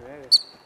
All right.